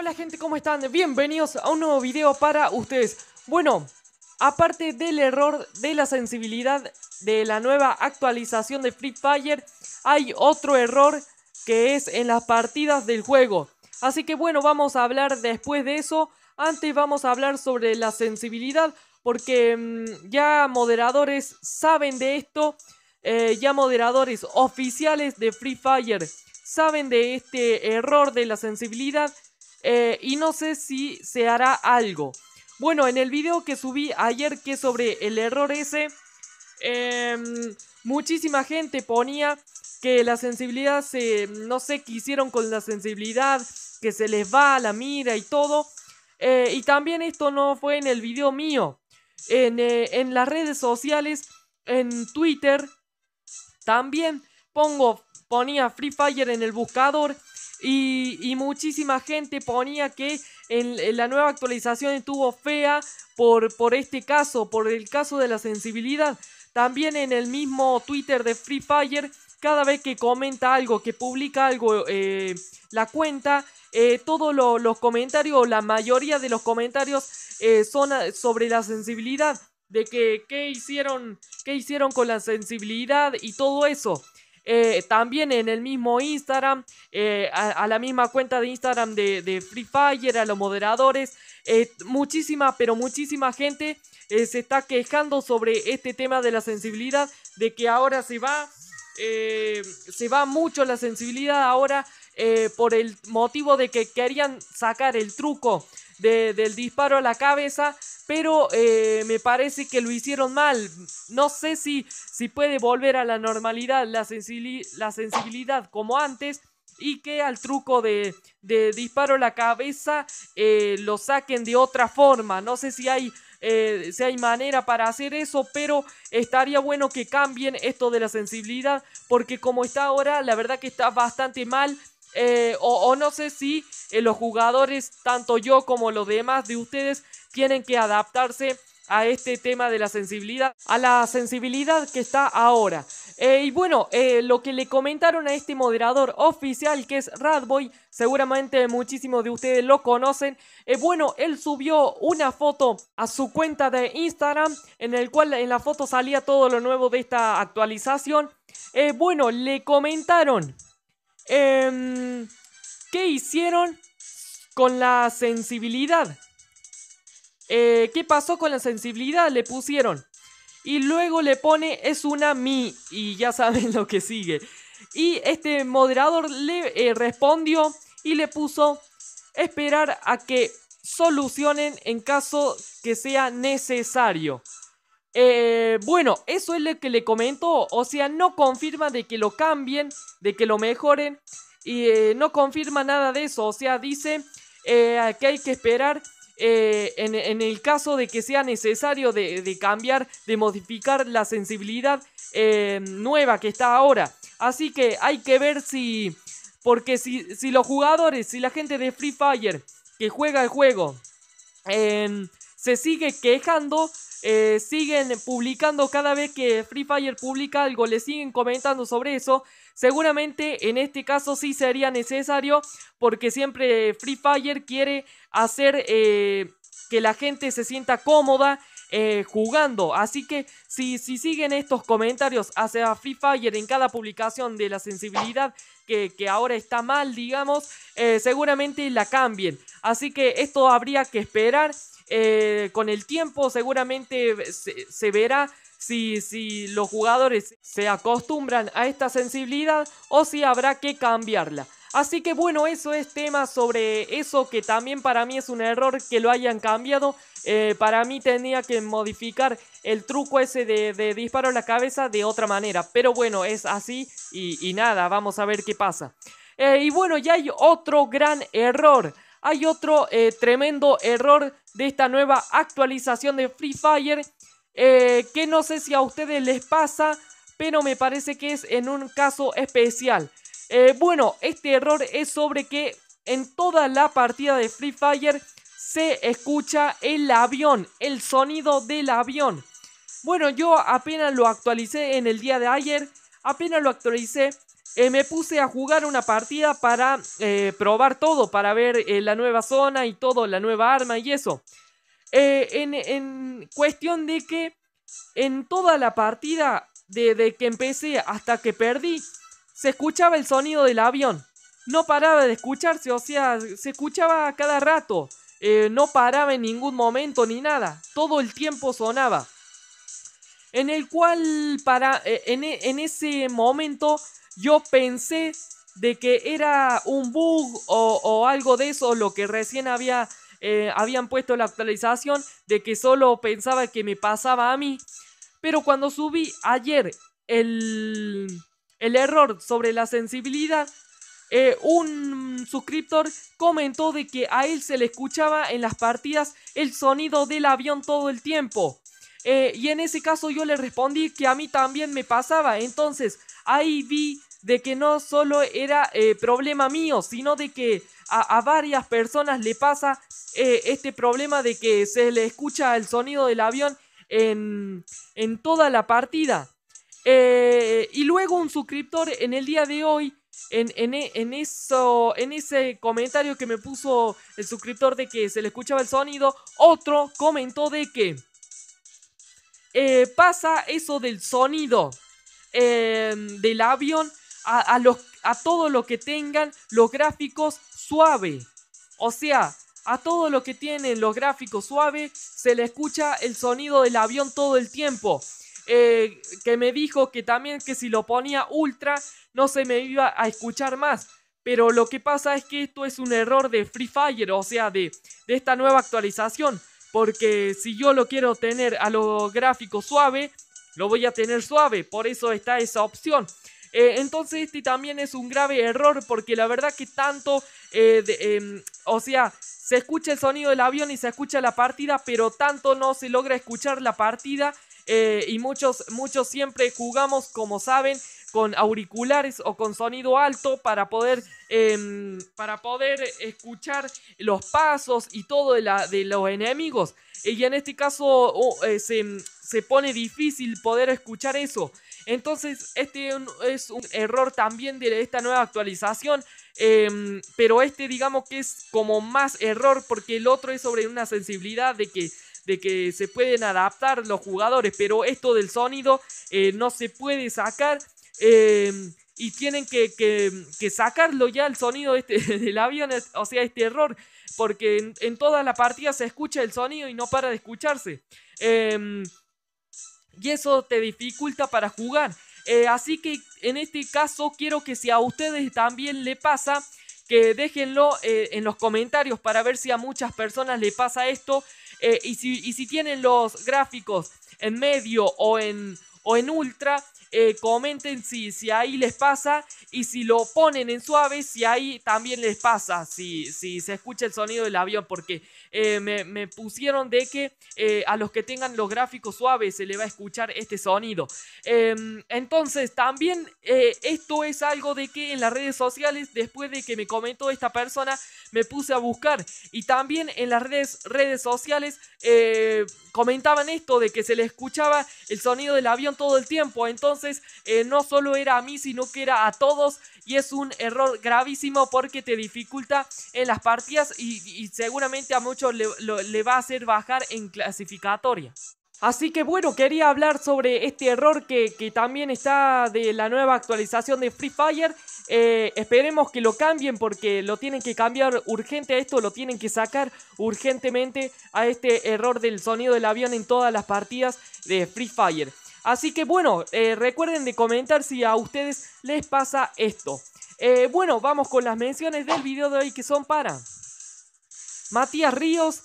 Hola gente, ¿cómo están? Bienvenidos a un nuevo video para ustedes. Bueno, aparte del error de la sensibilidad de la nueva actualización de Free Fire, hay otro error que es en las partidas del juego. Así que bueno, vamos a hablar después de eso. Antes vamos a hablar sobre la sensibilidad porque mm, ya moderadores saben de esto. Eh, ya moderadores oficiales de Free Fire saben de este error de la sensibilidad eh, y no sé si se hará algo. Bueno, en el video que subí ayer que sobre el error ese, em, muchísima gente ponía que la sensibilidad se, no sé qué hicieron con la sensibilidad, que se les va la mira y todo. Eh, y también esto no fue en el video mío. En, eh, en las redes sociales, en Twitter, también pongo, ponía Free Fire en el buscador y, muchísima gente ponía que en, la nueva actualización estuvo fea por, por este caso, por el caso de la sensibilidad. También en el mismo Twitter de Free Fire, cada vez que comenta algo, que publica algo, eh, la cuenta, eh, todos los comentarios, la mayoría de los comentarios eh, son sobre la sensibilidad. De que qué hicieron, qué hicieron con la sensibilidad y todo eso. Eh, también en el mismo Instagram, eh, a, la misma cuenta de Instagram de, Free Fire, a los moderadores, eh, muchísima, pero muchísima gente se está quejando sobre este tema de la sensibilidad, de que ahora se va, se va mucho la sensibilidad ahora por el motivo de que querían sacar el truco del disparo a la cabeza, pero eh, me parece que lo hicieron mal. No sé si, si puede volver a la normalidad, la, la sensibilidad como antes y que al truco de, disparo a la cabeza eh, lo saquen de otra forma. No sé si hay, eh, si hay manera para hacer eso, pero estaría bueno que cambien esto de la sensibilidad, porque como está ahora, la verdad que está bastante mal. Eh, o, no sé si eh, los jugadores, tanto yo como los demás de ustedes, tienen que adaptarse a este tema de la sensibilidad, a la sensibilidad que está ahora. Eh, y bueno, lo que le comentaron a este moderador oficial que es Radboy, seguramente muchísimos de ustedes lo conocen. bueno, él subió una foto a su cuenta de Instagram en el cual en la foto salía todo lo nuevo de esta actualización. bueno, le comentaron Em, ¿Qué hicieron con la sensibilidad? Eh, ¿Qué pasó con la sensibilidad? Le pusieron. Y luego le pone es una mi. Y ya saben lo que sigue. Y este moderador le eh, respondió y le puso esperar a que solucionen en caso que sea necesario. Eh, bueno, eso es lo que le comentó. O sea, no confirma de que lo cambien, de que lo mejoren. Y eh, no confirma nada de eso. O sea, dice eh, que hay que esperar en, el caso de que sea necesario de, cambiar, de modificar la sensibilidad nueva que está ahora. Así que hay que ver si... Porque si, si los jugadores, si la gente de Free Fire que juega el juego se sigue quejando eh, siguen publicando cada vez que Free Fire publica algo, le siguen comentando sobre eso. Seguramente en este caso sí sería necesario porque siempre Free Fire quiere hacer eh, que la gente se sienta cómoda eh, jugando. Así que si, si, siguen estos comentarios hacia Free Fire en cada publicación de la sensibilidad que, que ahora está mal, digamos, seguramente la cambien. Así que esto habría que esperar. Eh, con el tiempo seguramente se, verá si, si, los jugadores se acostumbran a esta sensibilidad o si habrá que cambiarla. Así que bueno, eso es tema sobre eso que también para mí es un error que lo hayan cambiado. Eh, para mí tenía que modificar el truco ese de, disparo a la cabeza de otra manera. Pero bueno, es así y, nada, vamos a ver qué pasa. Eh, y bueno, ya hay otro gran error. Hay otro tremendo error de esta nueva actualización de Free Fire. Eh, que no sé si a ustedes les pasa, pero me parece que es en un caso especial. Eh, bueno, este error es sobre que en toda la partida de Free Fire se escucha el avión, el sonido del avión. Bueno, yo apenas lo actualicé en el día de ayer, apenas lo actualicé eh, me puse a jugar una partida para eh, probar todo, para ver la nueva zona y todo, la nueva arma y eso. En, cuestión de que en toda la partida, desde que empecé hasta que perdí, se escuchaba el sonido del avión. No paraba de escucharse, o sea, se escuchaba cada rato. no paraba en ningún momento ni nada. Todo el tiempo sonaba en el cual para eh, e, en, ese momento yo pensé de que era un bug o, algo de eso, lo que recién había, eh, habían puesto la actualización, de que solo pensaba que me pasaba a mí. Pero cuando subí ayer el, el error sobre la sensibilidad, eh, un suscriptor comentó de que a él se le escuchaba en las partidas el sonido del avión todo el tiempo. Eh, y en ese caso yo le respondí que a mí también me pasaba. Entonces ahí vi de que no solo era eh, problema mío, sino de que a, varias personas le pasa este problema de que se le escucha el sonido del avión en, en toda la partida. Y luego un suscriptor en el día de hoy, en, en, eso, en ese comentario que me puso el suscriptor de que se le escuchaba el sonido, otro comentó de que... Eh, pasa eso del sonido em, del avión a, los, a todo lo que tengan los gráficos suave. O sea, a todo lo que tienen los gráficos suave se le escucha el sonido del avión todo el tiempo. Eh, que me dijo que también que si lo ponía ultra no se me iba a escuchar más. Pero lo que pasa es que esto es un error de Free Fire, o sea, de, de esta nueva actualización. Porque si yo lo quiero tener a lo gráfico suave, lo voy a tener suave. Por eso está esa opción. Eh, entonces este también es un grave error porque la verdad que tanto, eh, em, o sea, se escucha el sonido del avión y se escucha la partida, pero tanto no se logra escuchar la partida eh, y muchos, muchos siempre jugamos, como saben, con auriculares o con sonido alto para poder, em, para poder escuchar los pasos y todo de, la, de los enemigos. Y en este caso eh, se, pone difícil poder escuchar eso. Entonces este es un error también de esta nueva actualización. Em, pero este digamos que es como más error porque el otro es sobre una sensibilidad de que de que se pueden adaptar los jugadores, pero esto del sonido eh, no se puede sacar Em, y tienen que, que, sacarlo ya el sonido este, del avión, o sea, este error, porque en, toda la partida se escucha el sonido y no para de escucharse. Em, y eso te dificulta para jugar. Eh, así que en este caso quiero que si a ustedes también le pasa, que déjenlo eh, en los comentarios para ver si a muchas personas le pasa esto. Eh, y, si, y si tienen los gráficos en medio o en, o en ultra, eh, comenten si, si ahí les pasa y si lo ponen en suave, si ahí también les pasa, si, si se escucha el sonido del avión, porque eh, me, pusieron de que eh, a los que tengan los gráficos suaves se le va a escuchar este sonido. Em, entonces, también esto es algo de que en las redes sociales, después de que me comentó esta persona, me puse a buscar y también en las redes, redes sociales comentaban esto de que se le escuchaba el sonido del avión todo el tiempo. Entonces, eh, no solo era a mí, sino que era a todos. Y es un error gravísimo porque te dificulta en las partidas y, seguramente a muchos le, va a hacer bajar en clasificatoria. Así que bueno, quería hablar sobre este error que, también está de la nueva actualización de Free Fire eh, esperemos que lo cambien porque lo tienen que cambiar urgente a esto, lo tienen que sacar urgentemente a este error del sonido del avión en todas las partidas de Free Fire. Así que bueno, eh, recuerden de comentar si a ustedes les pasa esto. Eh, bueno, vamos con las menciones del video de hoy que son para Matías Ríos,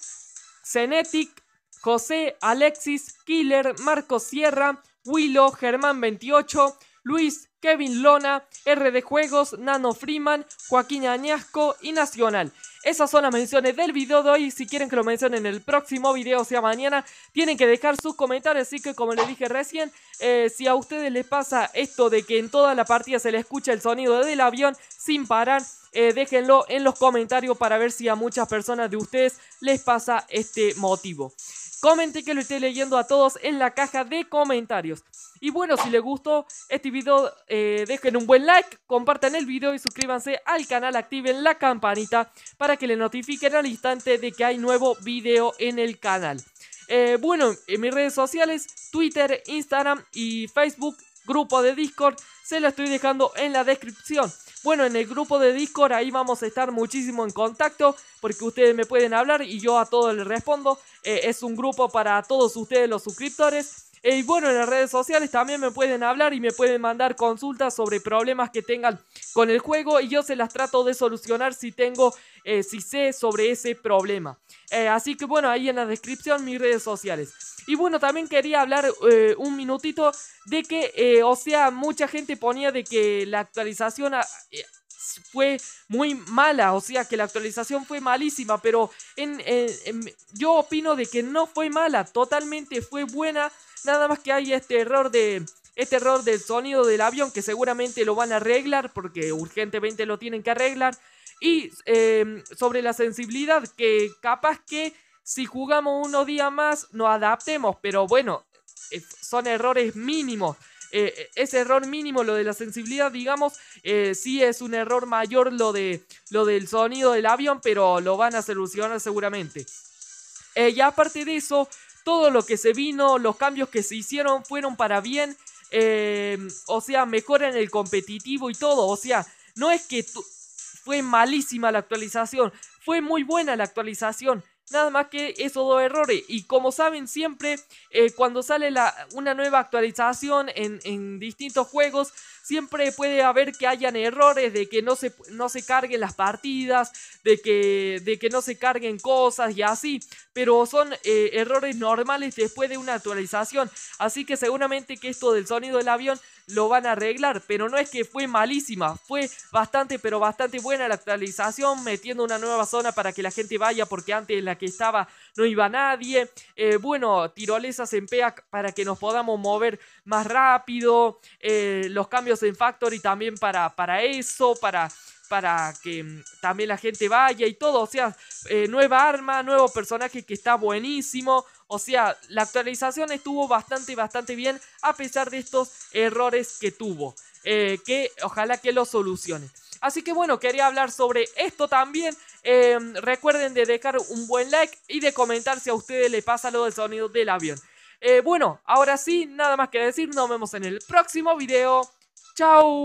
Zenetic, José, Alexis, Killer, Marco Sierra, Willow, Germán 28, Luis, Kevin Lona, RD Juegos, Nano Freeman, Joaquín Añasco y Nacional. Esas son las menciones del video de hoy. Si quieren que lo mencionen en el próximo video, o sea mañana, tienen que dejar sus comentarios. Así que como les dije recién, eh, si a ustedes les pasa esto de que en toda la partida se le escucha el sonido del avión sin parar, eh, déjenlo en los comentarios para ver si a muchas personas de ustedes les pasa este motivo. Comente que lo esté leyendo a todos en la caja de comentarios. Y bueno, si les gustó este video, eh, dejen un buen like, compartan el video y suscríbanse al canal, activen la campanita para que les notifiquen al instante de que hay nuevo video en el canal. Eh, bueno, en mis redes sociales, Twitter, Instagram y Facebook, grupo de Discord, se lo estoy dejando en la descripción. Bueno, en el grupo de Discord ahí vamos a estar muchísimo en contacto porque ustedes me pueden hablar y yo a todos les respondo. Eh, es un grupo para todos ustedes los suscriptores. Eh, y bueno, en las redes sociales también me pueden hablar y me pueden mandar consultas sobre problemas que tengan con el juego y yo se las trato de solucionar si tengo, eh, si sé sobre ese problema. así que bueno, ahí en la descripción mis redes sociales. Y bueno, también quería hablar un minutito de que, o sea, mucha gente ponía de que la actualización fue muy mala, o sea que la actualización fue malísima, pero en, yo opino de que no fue mala, totalmente fue buena, nada más que hay este error de... Este error del sonido del avión que seguramente lo van a arreglar porque urgentemente lo tienen que arreglar. Y em, sobre la sensibilidad que capaz que si jugamos unos días más nos adaptemos, pero bueno, son errores mínimos. Eh, ese error mínimo, lo de la sensibilidad, digamos, eh, sí es un error mayor lo, de, lo del sonido del avión, pero lo van a solucionar seguramente. Eh, y aparte de eso, todo lo que se vino, los cambios que se hicieron fueron para bien. o sea, mejoran el competitivo y todo. O sea, no es que fue malísima la actualización, fue muy buena la actualización. Nada más que esos dos errores. Y como saben siempre, eh, cuando sale la, una nueva actualización en, en, distintos juegos, siempre puede haber que hayan errores, de que no se, no se carguen las partidas, de que, de que no se carguen cosas y así. Pero son eh, errores normales después de una actualización. Así que seguramente que esto del sonido del avión lo van a arreglar, pero no es que fue malísima, fue bastante, pero bastante buena la actualización, metiendo una nueva zona para que la gente vaya, porque antes en la que estaba no iba nadie. Eh, bueno, tirolesas en PEAC para que nos podamos mover más rápido, eh, los cambios en Factory también para, para eso, para para que mm, también la gente vaya y todo. O sea, eh, nueva arma, nuevo personaje que está buenísimo. O sea, la actualización estuvo bastante, bastante bien a pesar de estos errores que tuvo. Eh, que ojalá que lo solucione. Así que bueno, quería hablar sobre esto también. Em, recuerden de dejar un buen like y de comentar si a ustedes les pasa lo del sonido del avión. Eh, bueno, ahora sí, nada más que decir. Nos vemos en el próximo video. ¡Chao!